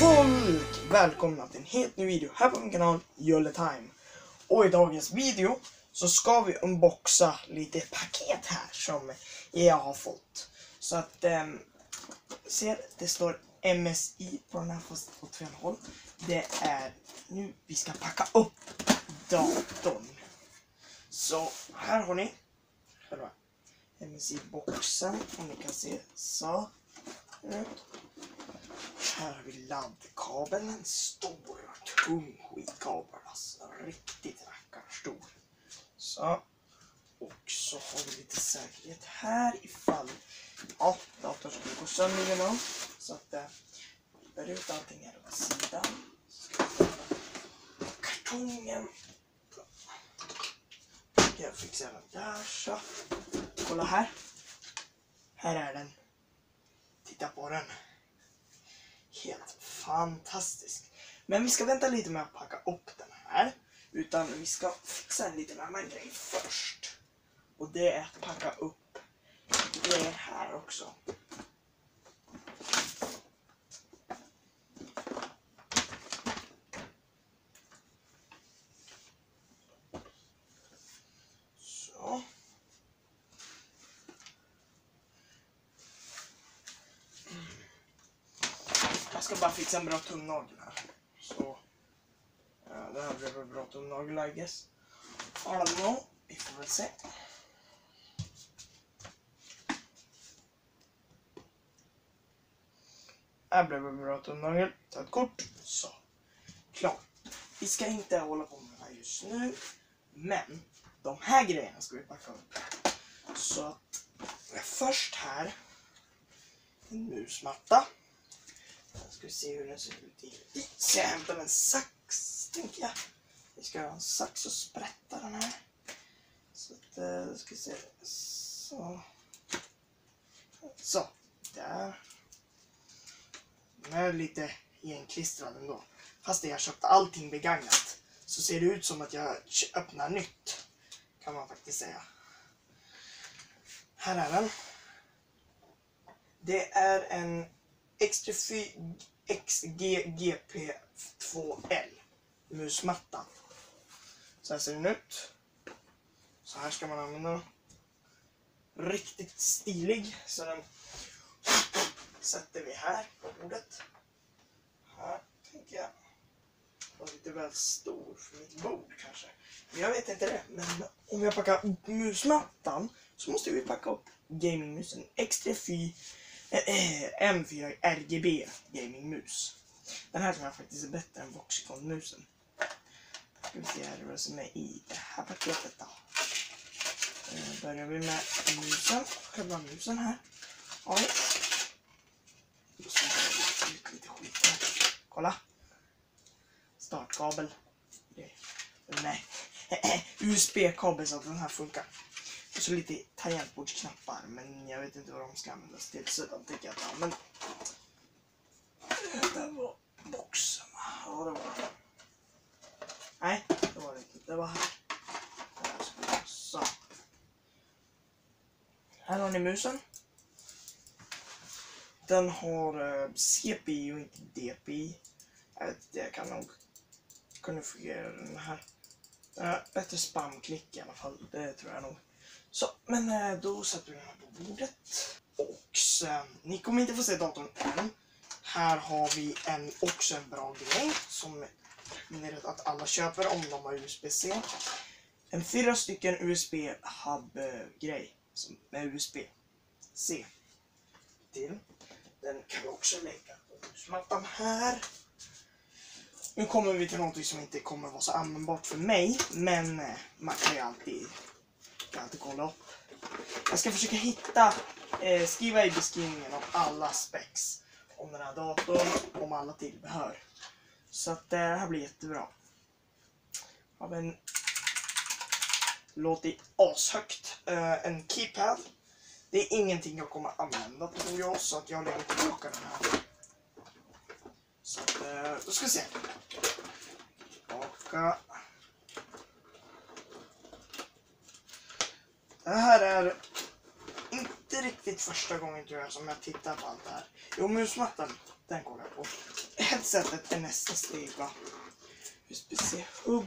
Folk! Välkomna till en helt ny video här på min kanal Jolle Time. Och i dagens video så ska vi unboxa lite paket här som jag har fått. Så att, äm, ser det står MSI på den här fast åt fel håll. Det är nu vi ska packa upp datorn. Så här har ni själva MSI-boxen om ni kan se. Så. ut laddkabeln. En stor, tung skitkabel. Alltså riktigt rackarns stor. Så. Och så har vi lite säkerhet här ifall ja, datorn skulle gå sönder you know. Så att eh, bär ut allting här åt sidan. Ska vi ta kartongen. Jag fixar den där så. Kolla här. Här är den. Titta på den. Fantastisk. Men vi ska vänta lite med att packa upp den här. Utan vi ska fixa en liten annan grej först. Och det är att packa upp grejer här också. Så. Jag ska bara fixa en bra tumnagel här. Så. Ja, det här blir väl bra tumnagel I guess. I don't know. Vi får väl se. Här blev väl bra tumnagel. Ta ett kort. Så. Klart. Vi ska inte hålla på med det här just nu. Men de här grejerna ska vi packa upp. Så att först här en musmatta. Jag ska se hur den ser ut i... Så jag hämtar en sax, tänker jag. Vi ska ha en sax och sprätta den här. Så att, uh, ska vi se. Så. Så. Där. Den är lite igenklistrad ändå. Fast jag köpt allting begagnat. Så ser det ut som att jag öppnar nytt. Kan man faktiskt säga. Här är den. Det är en XGGP2L musmattan. Så här ser den ut. Så här ska man använda den. Riktigt stilig. Så den sätter vi här på bordet. Här tänker jag. Var lite väl stor för mitt bord kanske. Men jag vet inte det. Men om jag packar musmattan så måste vi packa upp gamingmusen X34 Eh, eh, M4 RGB gamingmus. Den här tror jag faktiskt är bättre än Voxicon-musen. Ska vi se här vad som är i det här paketet då. Eh, börjar vi med musen, själva musen här. Har vi. Vi ut lite skit här. Kolla. Startkabel. Nej. USB-kabel så att den här funkar. Och så lite tangentbordsknappar, men jag vet inte vad de ska användas till. Så de tänker jag att ja, men... Där var boxen. Ah, ja, det var det. Nej, det var det inte. Det var här. Så. Här har ni musen. Den har eh, uh, CPI och inte DPI. Jag vet inte, jag kan nog kunna fungera den här. Uh, bättre spamklick i alla fall, det tror jag nog. Så, men eh, då sätter vi den här på bordet. Och sen, ni kommer inte få se datorn än. Här har vi en, också en bra grej som rekommenderar att alla köper om de har USB-C. En fyra stycken USB-hub-grej med USB-C till. Den kan vi också lägga på husmattan här. Nu kommer vi till något som inte kommer vara så användbart för mig, men eh, man kan ju alltid jag inte kolla upp. Jag ska försöka hitta, eh, skriva i beskrivningen om alla specs. Om den här datorn, om alla tillbehör. Så att eh, det här blir jättebra. Har vi en låter ashögt. Eh, en keypad. Det är ingenting jag kommer använda tror jag, så att jag lägger tillbaka den här. Så att, eh, då ska vi se. Tillbaka. Det här är inte riktigt första gången tror jag som jag tittar på allt det här. Jo, musmattan, den kollar jag på. headsetet är nästa steg va. USB-C hub.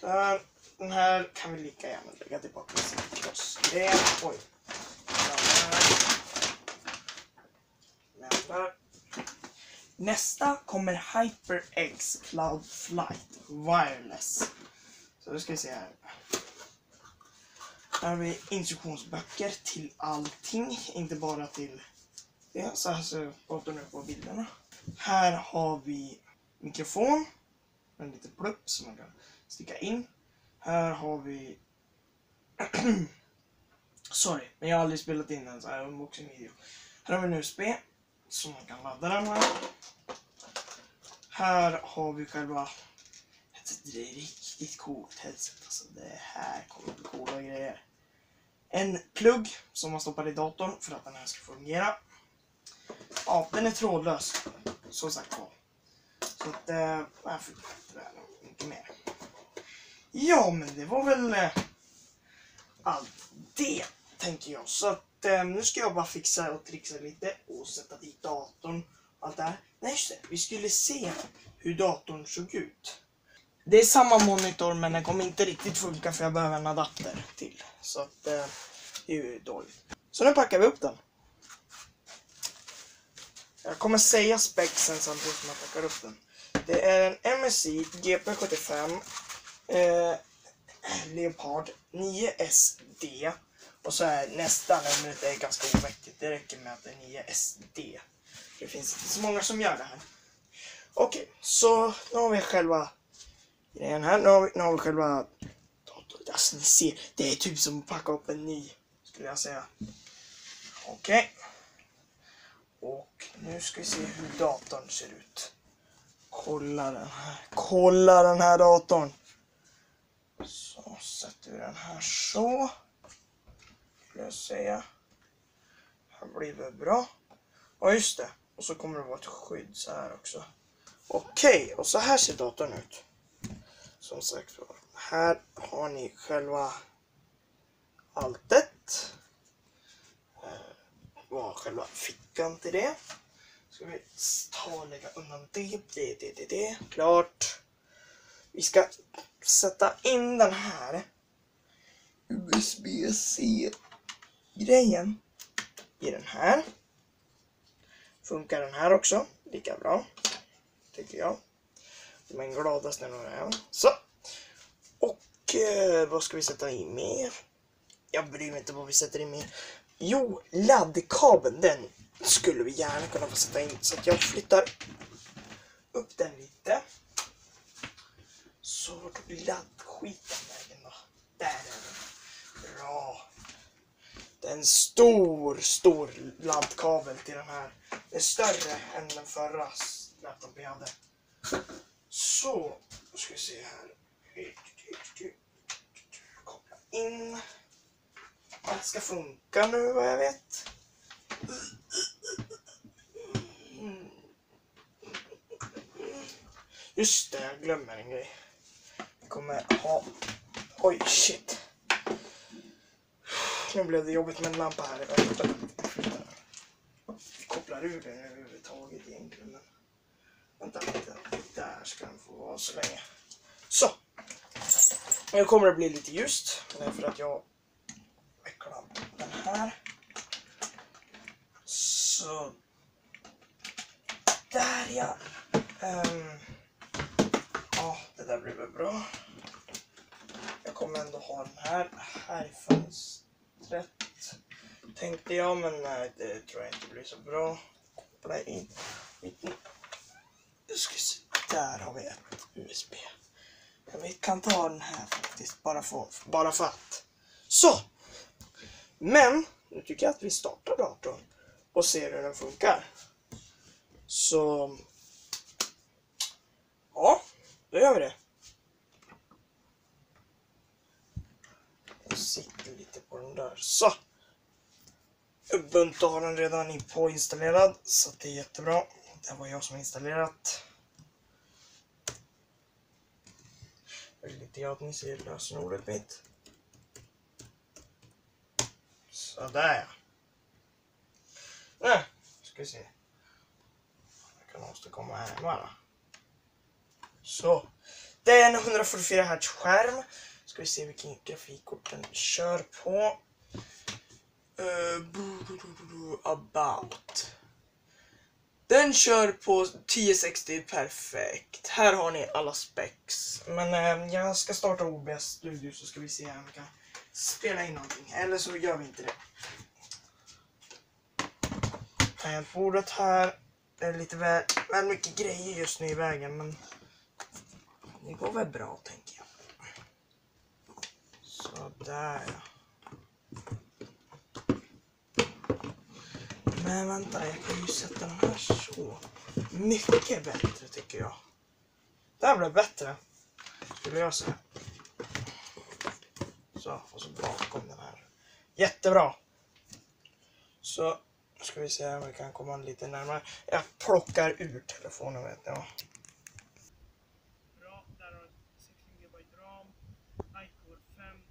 Där. Den här kan vi lika gärna lägga tillbaka i sin krossgren. Oj. Nästa kommer HyperX Cloud Flight Wireless. Så då ska vi se här. Här har vi instruktionsböcker till allting, inte bara till det. Så här ser datorn ut på bilderna. Här har vi mikrofon, en liten plupp som man kan sticka in. Här har vi... Sorry, men jag har aldrig spelat in en sån här unboxing-video. Här har vi en USB som man kan ladda den med. Här har vi själva... Det är riktigt coolt headset. Alltså det här kommer bli coola grejer. En plugg som man stoppar i datorn för att den här ska fungera. Ja, den är trådlös. Som sagt var. Så att, eh, äh, varför inte mycket mer. Ja, men det var väl eh, allt det, tänker jag. Så att eh, nu ska jag bara fixa och trixa lite och sätta dit datorn och allt det här. Nej, just det. Vi skulle se hur datorn såg ut. Det är samma monitor men den kommer inte riktigt funka för jag behöver en adapter till. Så att eh, det är ju dåligt. Så nu packar vi upp den. Jag kommer säga spexen samtidigt som jag packar upp den. Det är en MSI GP75 eh, Leopard 9SD och så är nästa numret är ganska ovettigt. Det räcker med att det är 9SD. Det finns inte så många som gör det här. Okej, okay, så nu har vi själva grejen här. Nu har vi, nu har vi själva datorn. Alltså ni ser, det är typ som att packa upp en ny, skulle jag säga. Okej. Okay. Och nu ska vi se hur datorn ser ut. Kolla den här. Kolla den här datorn. Så sätter vi den här så. Skulle jag säga. Här blir det bra. Ja just det. Och så kommer det vara ett skydd så här också. Okej, okay. och så här ser datorn ut. Som sagt var. Här har ni själva alltet. Eh, vad var själva fickan till det. Ska vi ta och lägga undan det, det, det, det, det. Klart. Vi ska sätta in den här USB-C grejen i den här. Funkar den här också lika bra, tycker jag. Men gladast när nog är. Så. Och eh, vad ska vi sätta i mer? Jag bryr mig inte vad vi sätter i mer. Jo, laddkabeln, den skulle vi gärna kunna få sätta in. Så att jag flyttar upp den lite. Så vart tog laddskiten vägen då? Där är den. Bra. Det är en stor, stor laddkabel till den här. Den är större än den förra laptopen vi hade. Så, då ska vi se här. Koppla in. Allt ska funka nu vad jag vet. Just det, jag glömmer en grej. Vi kommer ha... Oj, shit. Nu blev det jobbigt med en lampa här. Vi kopplar ur den överhuvudtaget egentligen. Men... Vänta lite. Där ska den få vara så länge. Så. Nu kommer det bli lite ljust. Det är för att jag vecklar den här. Så. Där ja. Um, ja, det där blir väl bra. Jag kommer ändå ha den här. Här i fönstret. Tänkte jag, men nej, det tror jag inte blir så bra. Koppla in mitten ska se. Där har vi ett USB. Vi kan ta den här faktiskt, bara för, bara för att. Så! Men, nu tycker jag att vi startar datorn och ser hur den funkar. Så... Ja, då gör vi det. Jag sitter lite på den där. Så! Ubuntu har den redan påinstallerad, så det är jättebra. Det var jag som installerat. Jag vill inte att ni ser lösenordet mitt. Sådär. Nu ska vi se. Jag kan åstadkomma här då. Så. Det är en 144 Hz skärm. Ska vi se vilken grafikkort den kör på. Uh, about. Den kör på 1060 perfekt. Här har ni alla specs. Men eh, jag ska starta OBS Studio så ska vi se om vi kan spela in någonting. Eller så gör vi inte det. Tangentbordet här. Det är lite väl, väl mycket grejer just nu i vägen men det går väl bra tänker jag. Sådär ja. Men vänta, jag kan ju sätta den här så. Mycket bättre tycker jag. Det här blev bättre. Skulle jag säga. Så, och så bakom den här. Jättebra. Så ska vi se om vi kan komma lite närmare. Jag plockar ur telefonen vet jag. Bra, där har du 16 GB ram. iCore 5,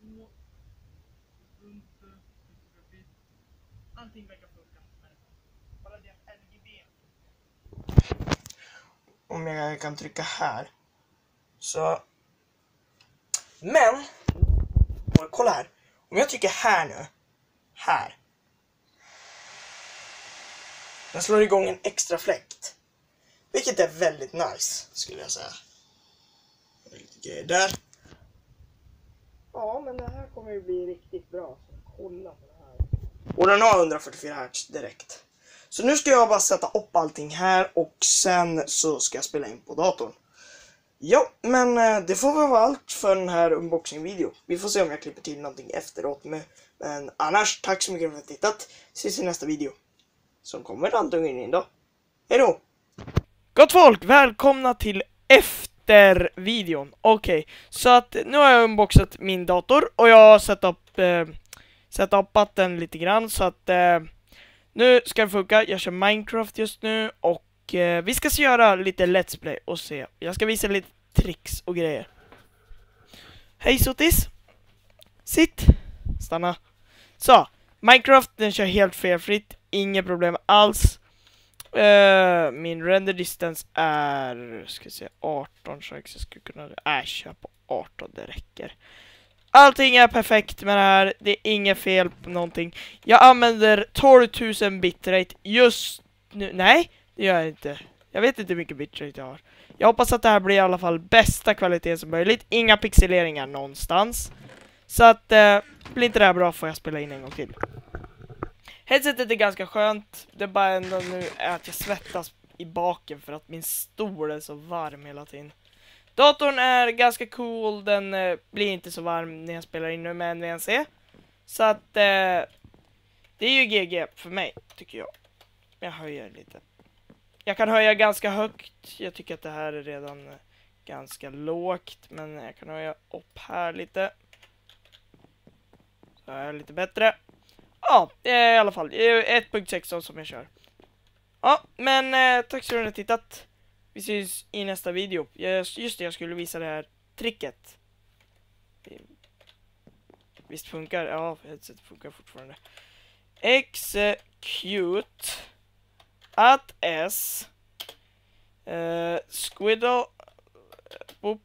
9 Ubuntu, Allting verkar funka. Bara det RGB. Om jag kan trycka här. Så. Men. Kolla här. Om jag trycker här nu. Här. Den slår igång en extra fläkt. Vilket är väldigt nice, skulle jag säga. Lite grejer där. Ja, men det här kommer ju bli riktigt bra. Så kolla på. Och den har 144 Hz direkt. Så nu ska jag bara sätta upp allting här och sen så ska jag spela in på datorn. Ja, men eh, det får väl vara allt för den här unboxing-video. Vi får se om jag klipper till någonting efteråt. Med. Men annars, tack så mycket för att ni har tittat. Ses i nästa video som kommer antingen in då. Hejdå! Gott folk, välkomna till efter videon. Okej, okay, så att nu har jag unboxat min dator och jag har satt upp, eh, Sätta upp den lite grann så att eh, nu ska det funka. Jag kör Minecraft just nu och eh, vi ska göra lite Let's Play och se. Jag ska visa lite tricks och grejer. Hej Sotis! Sitt! Stanna. Så, Minecraft den kör helt felfritt inga problem alls. Uh, min render distance är, ska se, 18 så jag skulle kunna, äh, köpa på 18, det räcker. Allting är perfekt med det här, det är inget fel på någonting. Jag använder 12 000 bitrate just nu, nej, det gör jag inte. Jag vet inte hur mycket bitrate jag har. Jag hoppas att det här blir i alla fall bästa kvalitet som möjligt, inga pixeleringar någonstans. Så att, eh, blir inte det här bra får jag spela in en gång till. Headsetet är ganska skönt, det är bara ändå nu är att jag svettas i baken för att min stol är så varm hela tiden. Datorn är ganska cool, den eh, blir inte så varm när jag spelar in nu med NVNC. Så att eh, det är ju GG för mig, tycker jag. Jag höjer lite. Jag kan höja ganska högt, jag tycker att det här är redan eh, ganska lågt, men jag kan höja upp här lite. Så är jag lite bättre. Ja, eh, i alla fall. Eh, 1.16 som jag kör. Ja, men eh, tack så mycket för att ni har tittat. Vi ses i nästa video. Just det, jag skulle visa det här tricket. Visst funkar? Ja, headset funkar fortfarande. Execute at s eh, uh, squiddle boop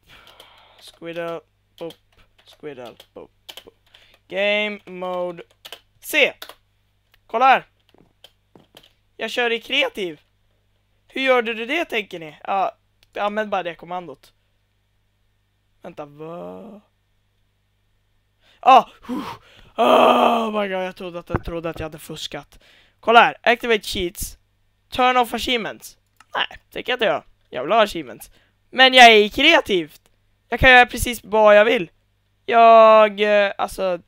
squiddle boop squiddle boop, boop. game mode C! Kolla här! Jag kör i kreativ. Hur gör du det tänker ni? Ja, använd bara det kommandot. Vänta, vad? Ah, ah! Oh my god, jag trodde att jag trodde att jag hade fuskat. Kolla här, activate cheats. Turn off achievements. Nej, det kan jag inte jag Jag vill ha achievements. Men jag är kreativ. Jag kan göra precis vad jag vill. Jag, eh, alltså,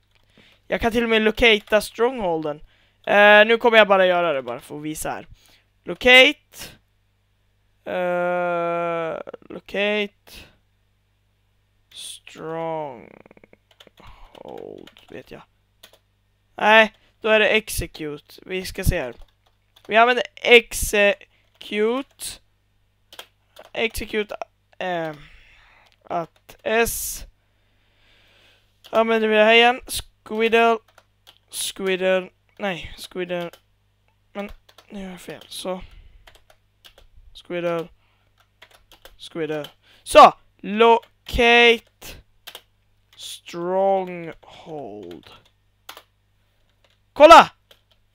jag kan till och med locata strongholden. Uh, nu kommer jag bara göra det bara för att visa här. Locate. Uh, locate. Stronghold vet jag. Nej, då är det execute. Vi ska se här. Vi använder execute. Execute. Uh, att S. Använder vi det här igen. Squiddle. Squiddle. Nej, Squiddle. Men nu är jag fel. Så. Squidder. Squidder. Så! Locate Stronghold. Kolla!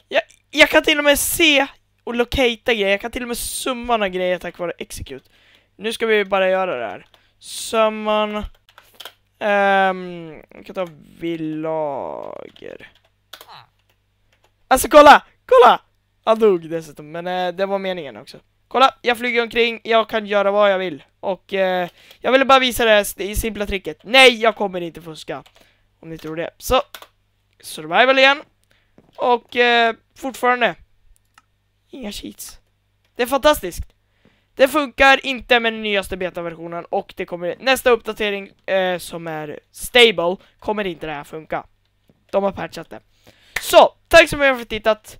Jag, jag kan till och med se och locata grejer. Jag kan till och med summa några grejer tack vare execute. Nu ska vi bara göra det här. Summon. Um, vi kan ta villager. Alltså kolla! Kolla! Han dog dessutom, men uh, det var meningen också. Kolla, jag flyger omkring, jag kan göra vad jag vill. Och eh, jag ville bara visa det här simpla tricket. Nej, jag kommer inte fuska. Om ni tror det. Så, survival igen. Och eh, fortfarande, inga cheats. Det är fantastiskt. Det funkar inte med den nyaste betaversionen och det kommer nästa uppdatering eh, som är stable kommer inte det här funka. De har patchat det. Så, tack så mycket för att ni tittat.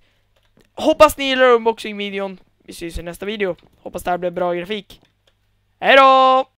Hoppas ni gillar unboxing-videon. Vi syns i nästa video. Hoppas det här blev bra grafik. Hej då!